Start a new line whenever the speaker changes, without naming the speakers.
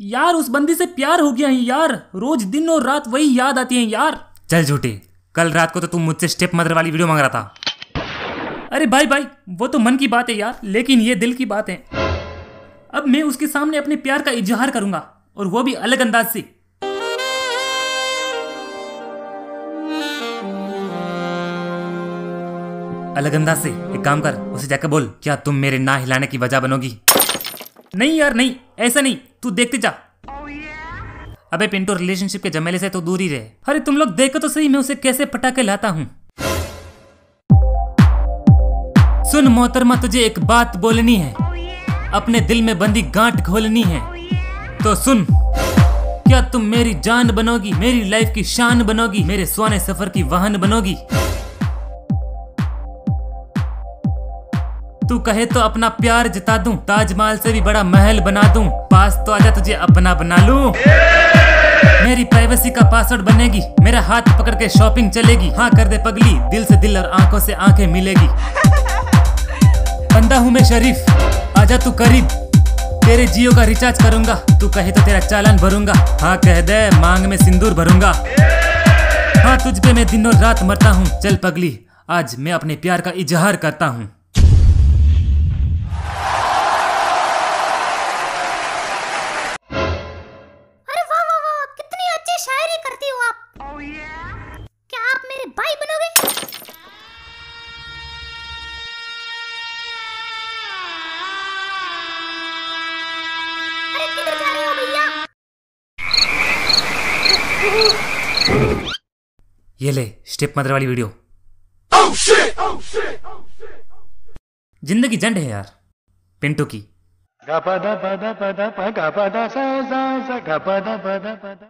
यार उस बंदी से प्यार हो गया है यार। रोज दिन और रात वही याद आती है यार।
चल झूठी कल रात को तो तुम मुझसे स्टेप मदर वाली वीडियो मांग रहा था।
अरे भाई भाई वो तो मन की बात है यार लेकिन ये दिल की बात है। अब मैं उसके सामने अपने प्यार का इजहार करूँगा और वो भी अलग अंदाज से।
अलग अंदाज से एक काम कर उसे जाकर बोल क्या तुम मेरे ना हिलाने की वजह बनोगी?
नहीं यार नहीं ऐसा नहीं। तू देखते जा।
अबे पिंटू रिलेशनशिप के जमेले से तो दूर ही रहे।
अरे तुम लोग देखो तो सही, मैं उसे कैसे पटाके लाता हूँ?
सुन मोहतरमा, तुझे एक बात बोलनी है। अपने दिल में बंदी गांठ खोलनी है। तो सुन, क्या तुम मेरी जान बनोगी, मेरी लाइफ की शान बनोगी, मेरे सोने सफ़र की वाहन बनोगी? तू कहे तो अपना प्यार जिता दूँ, ताजमहल से भी बड़ा महल बना दूँ। पास तो आजा तुझे अपना बना लूँ। मेरी प्राइवेसी का पासवर्ड बनेगी, मेरा हाथ पकड़ के शॉपिंग चलेगी। हाँ कर दे पगली, दिल से दिल और आँखों से आँखें मिलेगी। बंदा हूँ मैं शरीफ, आजा तू करीब। तेरे जियो का रिचार्ज करूँगा, तू कहे तो तेरा चालान भरूँगा। हाँ कह दे, मांग में सिंदूर भरूँगा। हाँ तुझ पे मैं दिन रात मरता हूँ। चल पगली, आज मैं अपने प्यार का इजहार करता हूँ।
हो आप? क्या आप मेरे भाई बनोगे? अरे किधर जा रहे हो भैया?
ये ले स्टेप मदर वाली वीडियो। ज़िंदगी जंड है यार पिंटू की।
Gapada pada pada pa gapada sa sa sa gapada pada pada